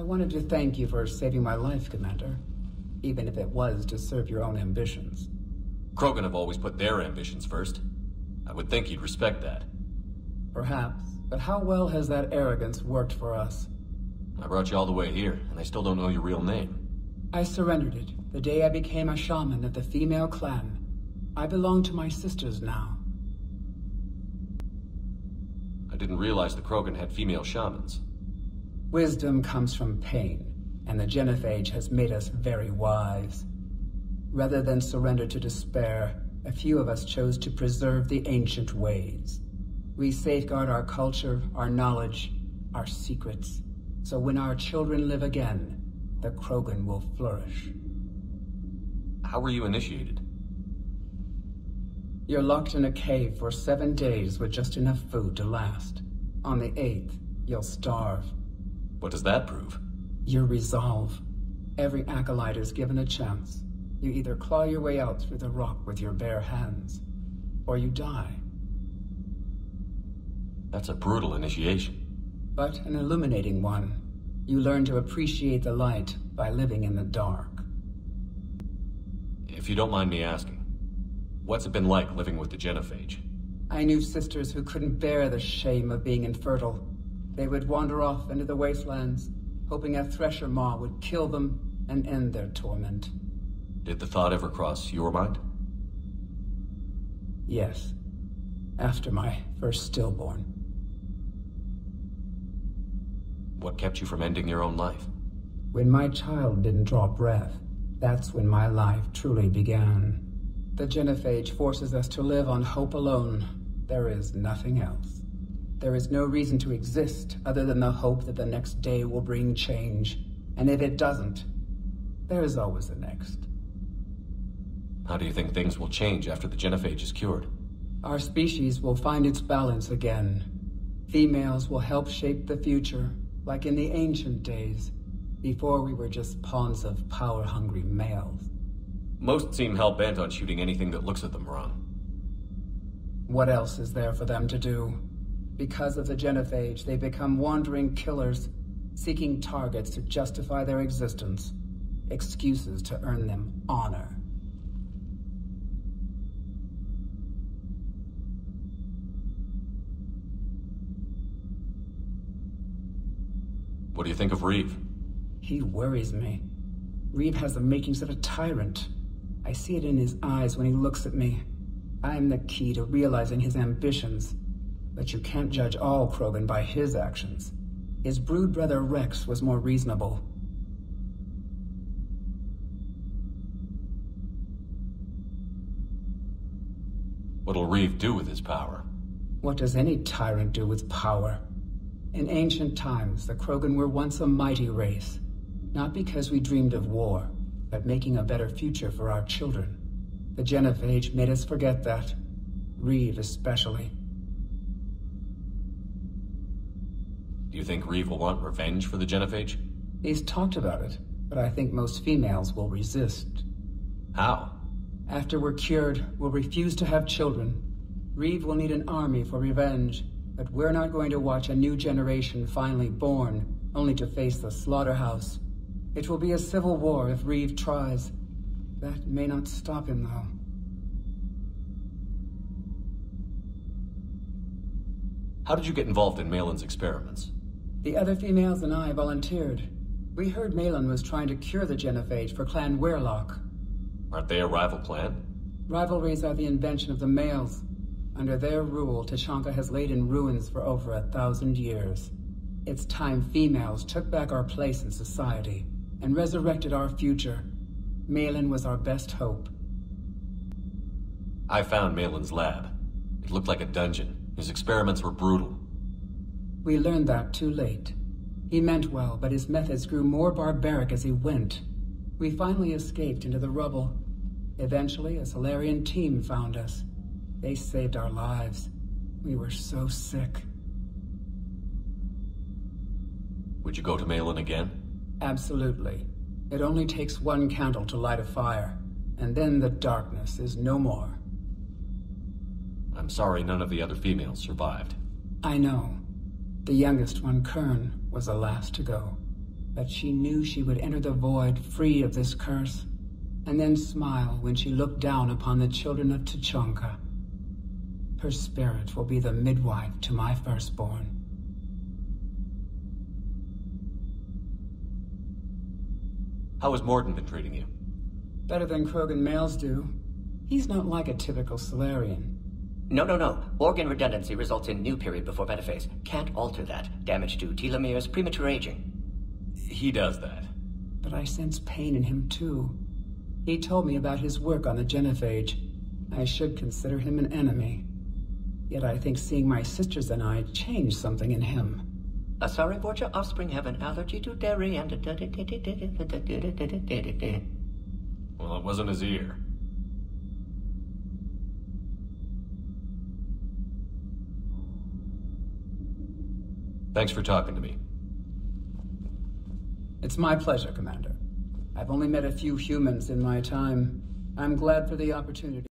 I wanted to thank you for saving my life, Commander. Even if it was to serve your own ambitions. Krogan have always put their ambitions first. I would think you'd respect that. Perhaps. But how well has that arrogance worked for us? I brought you all the way here, and I still don't know your real name. I surrendered it the day I became a shaman of the female clan. I belong to my sisters now. I didn't realize the Krogan had female shamans. Wisdom comes from pain, and the Genophage has made us very wise. Rather than surrender to despair, a few of us chose to preserve the ancient ways. We safeguard our culture, our knowledge, our secrets, so when our children live again, the Krogan will flourish. How were you initiated? You're locked in a cave for seven days with just enough food to last. On the eighth, you'll starve. What does that prove? Your resolve. Every acolyte is given a chance. You either claw your way out through the rock with your bare hands, or you die. That's a brutal initiation. But an illuminating one. You learn to appreciate the light by living in the dark. If you don't mind me asking, what's it been like living with the Genophage? I knew sisters who couldn't bear the shame of being infertile. They would wander off into the wastelands, hoping a thresher maw would kill them and end their torment. Did the thought ever cross your mind? Yes. After my first stillborn. What kept you from ending your own life? When my child didn't draw breath, that's when my life truly began. The genophage forces us to live on hope alone. There is nothing else. There is no reason to exist other than the hope that the next day will bring change. And if it doesn't, there is always the next. How do you think things will change after the genophage is cured? Our species will find its balance again. Females will help shape the future, like in the ancient days, before we were just pawns of power-hungry males. Most seem hell-bent on shooting anything that looks at them wrong. What else is there for them to do? Because of the genophage, they become wandering killers, seeking targets to justify their existence. Excuses to earn them honor. What do you think of Wreav? He worries me. Wreav has the makings of a tyrant. I see it in his eyes when he looks at me. I'm the key to realizing his ambitions. But you can't judge all Krogan by his actions. His brood brother Wrex was more reasonable. What'll Wreav do with his power? What does any tyrant do with power? In ancient times, the Krogan were once a mighty race. Not because we dreamed of war, but making a better future for our children. The Genophage made us forget that. Wreav especially. Do you think Wreav will want revenge for the Genophage? He's talked about it, but I think most females will resist. How? After we're cured, we'll refuse to have children. Wreav will need an army for revenge, but we're not going to watch a new generation finally born, only to face the slaughterhouse. It will be a civil war if Wreav tries. That may not stop him, though. How did you get involved in Maelon's experiments? The other females and I volunteered. We heard Maelon was trying to cure the genophage for Clan Weyrloc. Aren't they a rival clan? Rivalries are the invention of the males. Under their rule, Tuchanka has laid in ruins for over a thousand years. It's time females took back our place in society and resurrected our future. Maelon was our best hope. I found Maelon's lab. It looked like a dungeon. His experiments were brutal. We learned that too late. He meant well, but his methods grew more barbaric as he went. We finally escaped into the rubble. Eventually, a Salarian team found us. They saved our lives. We were so sick. Would you go to Maelon again? Absolutely. It only takes one candle to light a fire, and then the darkness is no more. I'm sorry none of the other females survived. I know. The youngest one, Kern, was the last to go. But she knew she would enter the void free of this curse, and then smile when she looked down upon the children of Tuchanka. Her spirit will be the midwife to my firstborn. How has Mordin been treating you? Better than Krogan males do. He's not like a typical Salarian. No, no, no. Organ redundancy results in new period before metaphase. Can't alter that. Damage to telomeres, premature aging. He does that. But I sense pain in him too. He told me about his work on the genophage. I should consider him an enemy. Yet I think seeing my sisters and I changed something in him. Uh, sorry, Borgia, offspring have an allergy to dairy and... Well, it wasn't his ear. Thanks for talking to me. It's my pleasure, Commander. I've only met a few humans in my time. I'm glad for the opportunity.